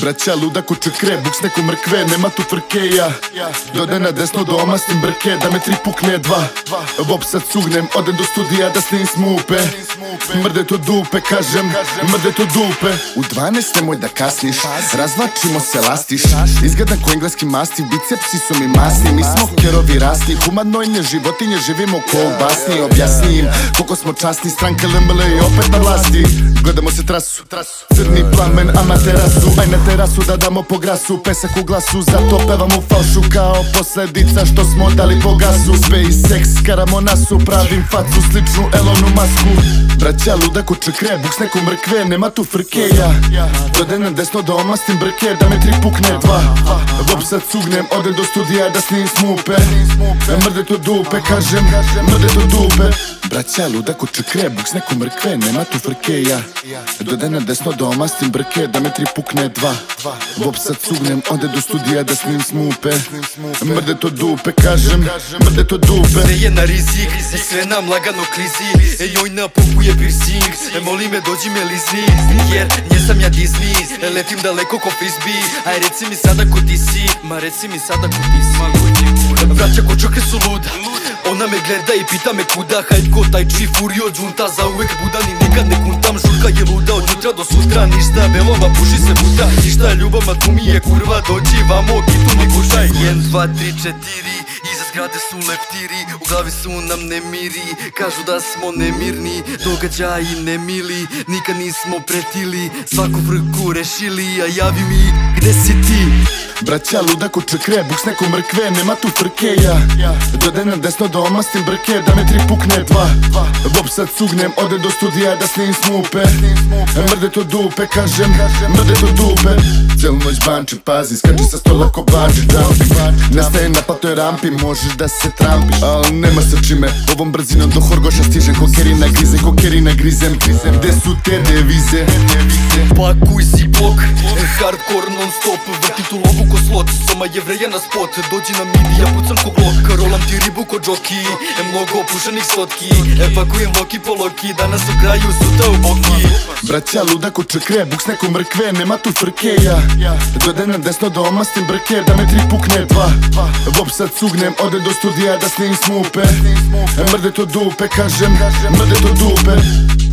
Braća luda kuće kre, buk s neku mrkve, nema tu frkeja Dode na desno do omastim brke, da me tri pukne dva. Vop sad sugnem, odem do studija da snim smupe Mrde to dupe, kažem, mrde to dupe. U 12 nemoj da kasniš, razvlačimo se lastiš. Izgledan ko engleski mastiv, bicepsi su mi masni. Mi smo kerovi rasni, humanoidne životinje živimo ko u basni. Objasni im koliko smo časni, stranke LML i opet na vlasti. Gledamo se trasu, crni plamen, a na terasu Aj na terasu da damo po grasu, pesak u glasu Zato pevamo falšu kao posljedica što smo dali po gasu SpaceX, karamo nasu, pravim facu sličnu Elonu masku Braća luda kuće kre, buk s nekom mrkve, nema tu frkeja Dode na desno da omastim brke, da me tri pukne dva. Vop sad sugnem, odem do studija da snim smupe. Mrde to dupe, kažem, mrde to dupe Braća luda kuće kre, buk s nekom mrkve, nema tu frkeja. Dode na desno da omastim brke, da me tri pukne dva. Vop sad sugnem, ode do studija da snim smupe. Mrde to dupe, kažem, mrde to dupe. Sve je na rizik, i sve nam lagano klizi. E joj napukuje piercing, e moli me dođi me lizni. Jer nje sam ja Disney, e letim daleko ko frisbee. Aj reci mi sada ko ti si, ma reci mi sada ko ti si. Braća ko čoke su luda ona me gleda i pita me kuda Hajde ko taj či furio džunta Za uvek budan i nikad ne kuntam. Žurka je luda od jutra do sutra Ništa belova puši se puta Ništa ljubav ma tu mi je kurva Dođi vamo kitu mi kušaj 1, 2, 3, 4 Iza zgrade su leptiri U glavi su nam nemiri Kažu da smo nemirni Događaji nemili Nikad nismo pretili Svaku frku rešili A javi mi gde si ti Braća luda kuće kre, buk s nekom mrkve, nema tu frkeja Dode na desno da omastim brke, da me tri pukne dva. Vop sad sugnem, ode do studija da snim smupe. Mrde to dupe, kažem, mrde to dupe. Cijelu noć bančim, pazi, skači sa stola ko bungee jumping Nastaje na patoj rampi, možeš da se trampiš. Al nema sa čime, ovom brzinom do Horgoša stižem. Ko kerina grizem, ko kerina grizem. Gde su te devize? Pakuj si blok, e, hardcore non stop Vrtim tu lovu ko slot, soma jevreja na spot. Dođi na midi, ja pucam ko glok Rolam ti ribu ko džoki, e mnogo opušenih sotki. E pakujem loki po loki, danas u kraju, sutra u boki. Braća luda kuće kre, buk s mrkve, nema tu frkeja Dode na desno da omastim brke, da me tri pukne dva. Vop sad sugnem, ode do studija da snim smupe. Mrde to dupe, kažem, mrde to dupe